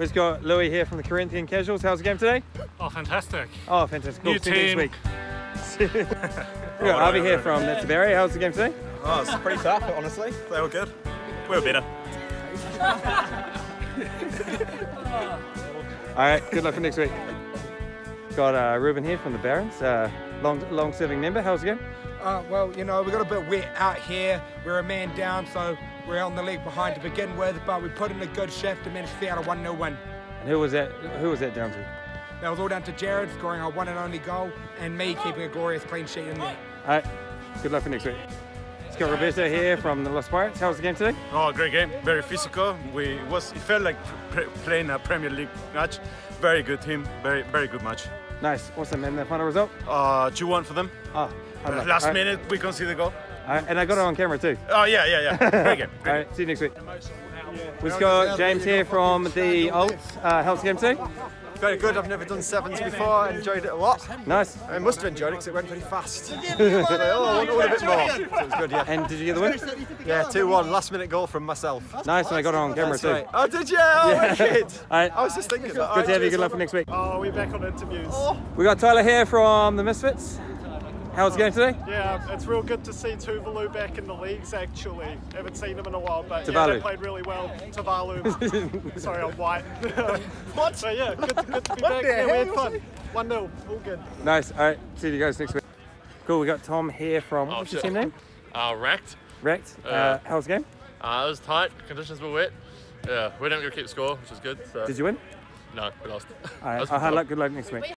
We've got Louis here from the Corinthian Casuals. How's the game today? Oh, fantastic. Oh, fantastic. Cool. New See you next team. week. We've got Avi here from That's A Barry. How's the game today? Oh, it's pretty tough, honestly. They were good. We were better. All right, good luck for next week. Got uh, Ruben here from the Barons, uh, long, long-serving member. How's the game? Uh, well, you know, we got a bit wet out here. We're a man down, so we're on the leg behind to begin with, but we put in a good shift and managed to see out a 1 0 win. And who was that? Who was that down to? That was all down to Jared scoring our one and only goal and me keeping a glorious clean sheet in there. All right, good luck for next week. Let's got Roberto here from the Los Piratas. How's the game today? Oh, great game. Very physical. We was it felt like pre- playing a Premier League match. Very good team. Very very good match. Nice, awesome. And the final result? Uh, two one for them. Oh. Last All right. minute we conceded the goal. All right, and I got it on camera too. Oh yeah yeah yeah. Great game. All right, see you next week. We've got James here from the Alts. Uh, how's the game today? Very good. I've never done sevens before. I enjoyed it a lot. Nice. I must have enjoyed it because it went pretty fast. so, oh, I want, I want a bit more. So it was good, yeah. And did you get the win? Yeah, 2 1, last minute goal from myself. Nice, and I got it on camera That's too. right. Oh, did you? Oh, Yeah. wicked. All right, I was just thinking that. good to have you. Good luck for next week. Oh, we're back on interviews. We got Tyler here from the Misfits. How's the game today? Yeah, it's real good to see Tuvalu back in the leagues actually. Haven't seen him in a while, but yeah, Tuvalu. they played really well. Tavalu. Sorry, I'm white. what? So yeah, good to, good to be back. Yeah, we had fun. 1 0, all good. Nice. All right, see you guys next week. Cool. We got Tom here from Oh, what's your team name? Uh, Wracked. Wracked. Uh, Uh, how's the game? Uh, it was tight. Conditions were wet. Yeah, we didn't go keep score, which is good. So Did you win? no, we lost. All right. That's Uh, hard good. luck. Good luck next week.